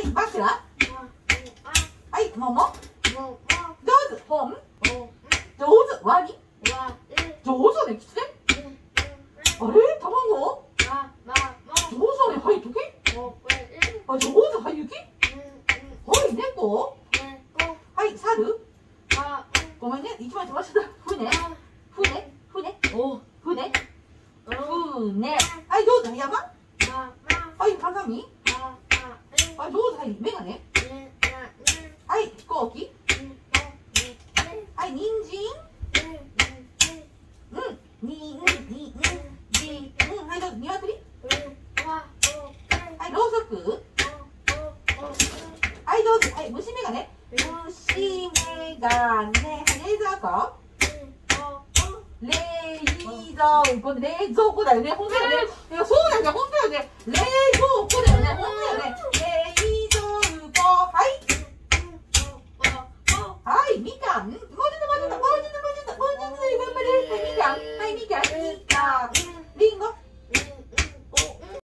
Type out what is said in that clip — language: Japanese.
はい枕はい桃。上手。本。上手。ワニ上手。ねキツネあれ？卵？上手ねはい時計あ上手はい雪はい猫？はい猿？ごめんね。一枚飛ばしちゃった。船？船？船？お船？船。はい上手ね山？はい鏡はい上手はいメガネはい飛行機はい人参うんにんにんじうんはいどうぞ鶏はいろうそくはいどうぞはい虫眼鏡虫眼鏡はいレーザーカー冷蔵庫だよね本当だよねいやそうだよ本当だよね冷蔵庫だよね本当だよね冷蔵庫はいはいみかん